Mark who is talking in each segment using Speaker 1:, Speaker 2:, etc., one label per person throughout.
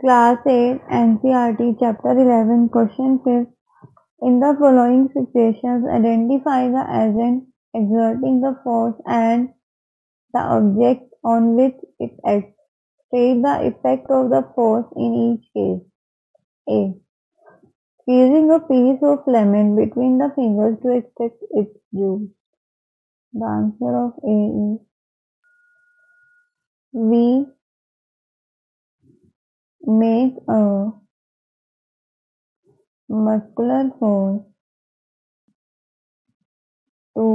Speaker 1: Class 8 NCERT Chapter 11 Question 5 In the following situations, identify the agent exerting the force and the object on which it acts. State the effect of the force in each case. A. Squeezing a piece of lemon between the fingers to extract its juice. The answer of A is make a muscular force to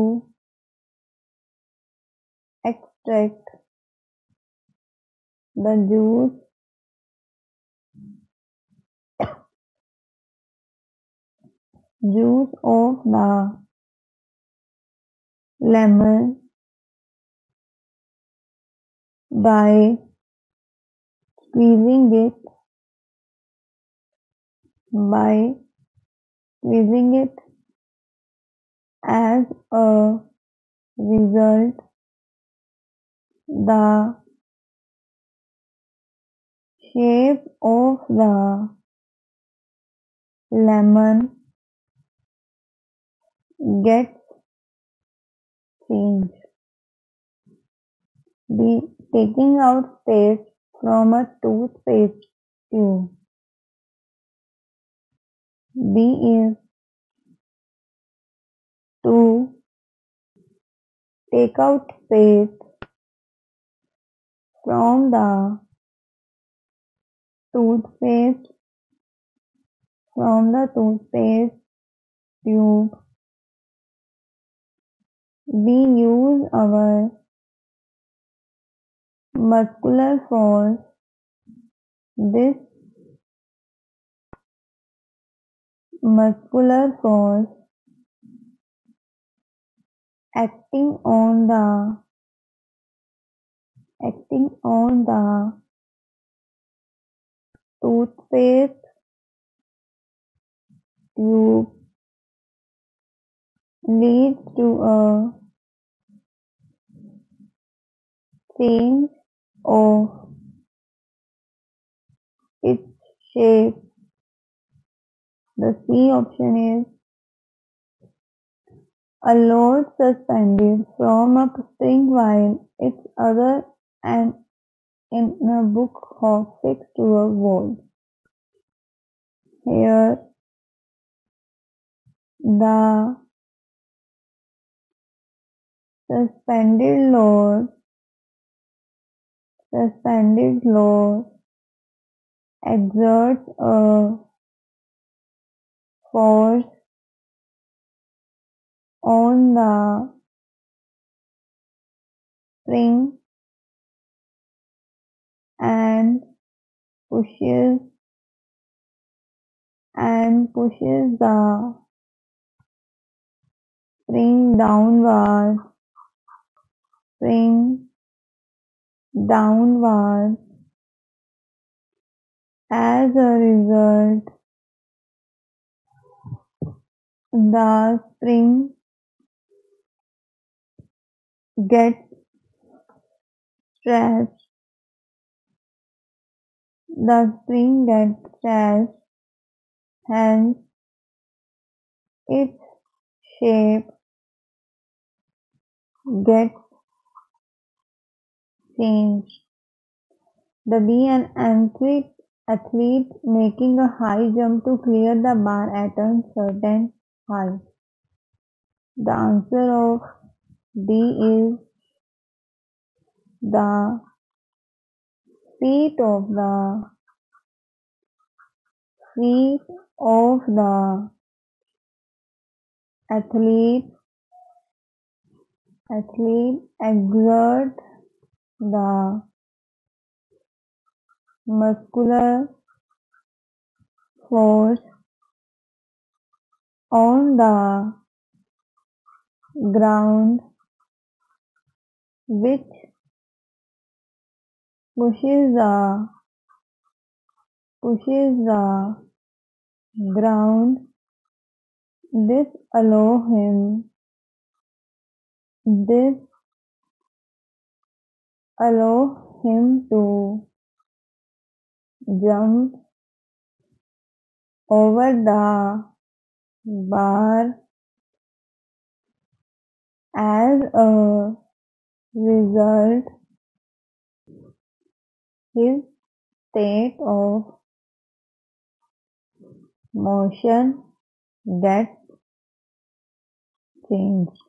Speaker 1: extract the juice juice of the lemon by squeezing it by squeezing it as a result the shape of the lemon gets changed. The taking out paste from a toothpaste tube. B is to take out paste from the toothpaste from the toothpaste tube. We use our muscular force. This muscular force acting on the acting on the toothpaste tube leads to a change of its shape. The C option is a load suspended from a spring while its other and in a book hook fixed to a wall. Here the suspended load suspended load exerts a force on the spring and pushes and pushes the spring downward spring downward. As a result the spring gets stretched the spring gets stretched hence its shape gets changed. The B an athlete athlete making a high jump to clear the bar at a certain height. The answer of D is the feet of the feet of the athlete athlete exert the muscular force on the ground which pushes the uh, pushes the uh, ground. This allow him this allow him to jump over the bar as a result his state of motion gets changed